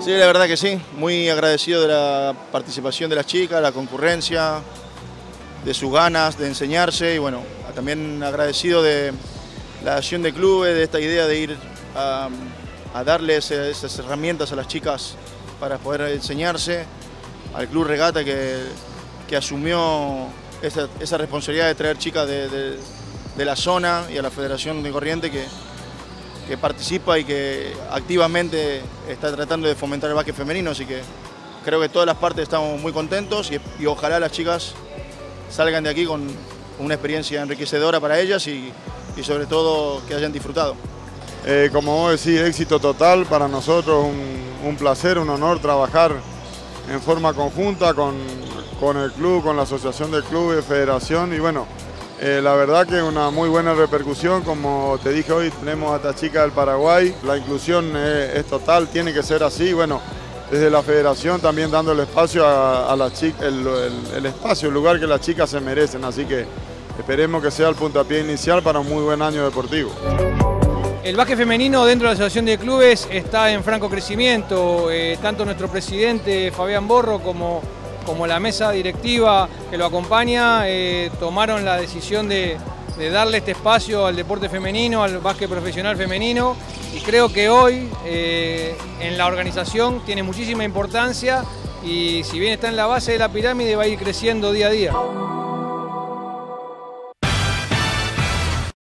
Sí, la verdad que sí, muy agradecido de la participación de las chicas, la concurrencia, de sus ganas de enseñarse y bueno, también agradecido de la acción de clubes, de esta idea de ir a, darles esas herramientas a las chicas para poder enseñarse, al Club Regata que, asumió esa, responsabilidad de traer chicas de, la zona y a la Federación de Corriente que, que participa y que activamente está tratando de fomentar el básquet femenino, así que creo que todas las partes estamos muy contentos y, ojalá las chicas salgan de aquí con una experiencia enriquecedora para ellas y, sobre todo que hayan disfrutado. Eh, como vos decís, éxito total para nosotros, un, placer, un honor trabajar en forma conjunta con, con el club, con la asociación de clubes, federación y bueno, eh, la verdad que una muy buena repercusión, como te dije hoy, tenemos a esta chica del Paraguay, la inclusión es, total, tiene que ser así, bueno, desde la federación también dando el espacio a, el, espacio, el lugar que las chicas se merecen, así que esperemos que sea el puntapié inicial para un muy buen año deportivo. El básquet femenino dentro de la Asociación de Clubes está en franco crecimiento, eh, tanto nuestro presidente Fabián Borro como como la mesa directiva que lo acompaña, eh, tomaron la decisión de, darle este espacio al deporte femenino, al básquet profesional femenino, y creo que hoy eh, en la organización tiene muchísima importancia y si bien está en la base de la pirámide va a ir creciendo día a día.